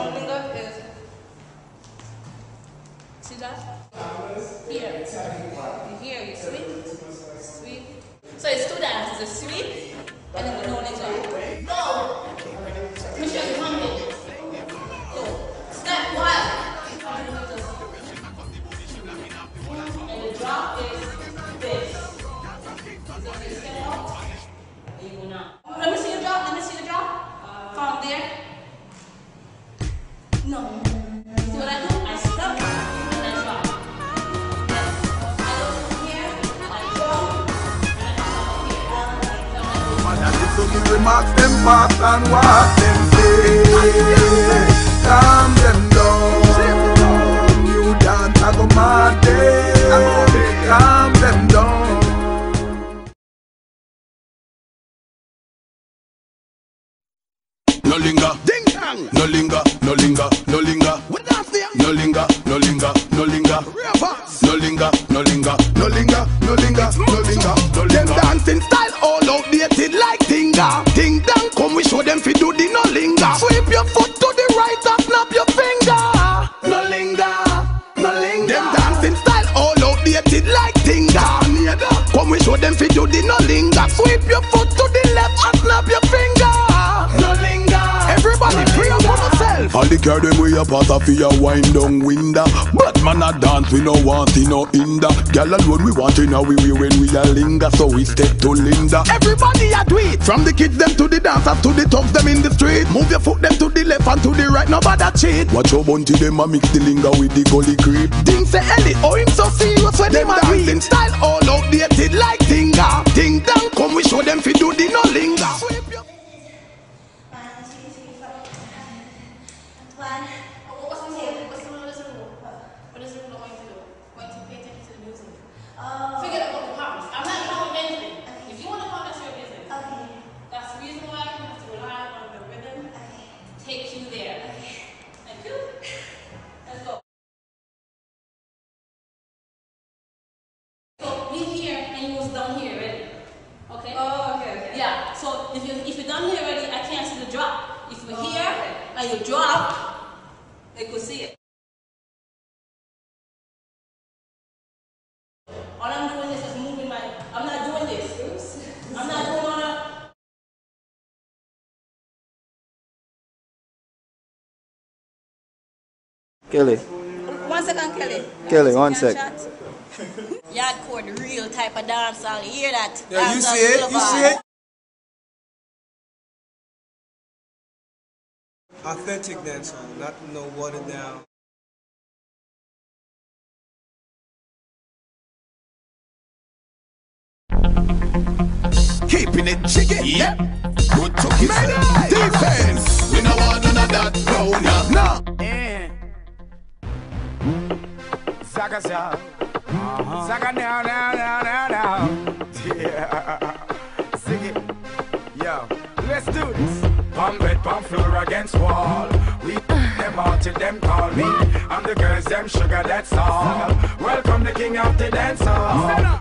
warming up is, see that? Here. Here, you sweep, sweep. So it's two dances, the sweep and then the rolling jump. No! Michelle, come here. Go. Step one. And the drop is this. Let me see the drop, let me see the drop. From there. No. See what I do? I stop I go here, I jump, and I here. Remarks, them pass and what them say. Calm them down. You go mad. Calm them down. No linger, dong. no linger, no linger, no linger, What dance there? no linger, no linger, no linger, boss. no linger, no linger, No linger, no linger, no linger. no Them dancing style all outdated like tinga. Ding dong, come we show them fi do the no linger. Sweep your foot to the right and snap your finger. No linger, no linger. Them dancing style all outdated like tinga. Come we show them fi do the no linger. Sweep your foot to the left and snap your finger. No free up on yourself. All the girl them way up out of your wind down window. But man a dance, we no want in no hinder. Girl alone we want in we we when we a linger, so we step to Linda. Everybody a do it From the kids them to the dancers to the thugs them in the street Move your foot them to the left and to the right Nobody cheat Watch your bunty them a mix the linger with the gully creep. Ding say Ellie, oh him so serious when them a dancing style all So if you if you're down here already, I can't see the drop. If you're here and you oh, drop, they could see it. All I'm doing is just moving my I'm not doing this. Oops. I'm not doing all that. Kelly, One second, Kelly. Kelly, one sec. Yardcore, the real type of dance song. You hear that? Yeah, you see it? You see it? Authentic dancehall, not no watered down. Keeping it chicken Yep. Good to kiss. Mayday. Defense We no want none of that round ya. No Saga sa. Saga uh-huh. now, now, now, now, now. Yeah. Sing it. Yo, let's do this. Floor against wall. We them out till them call me. I'm the girls, them sugar, that's all. Welcome the king of the dance hall.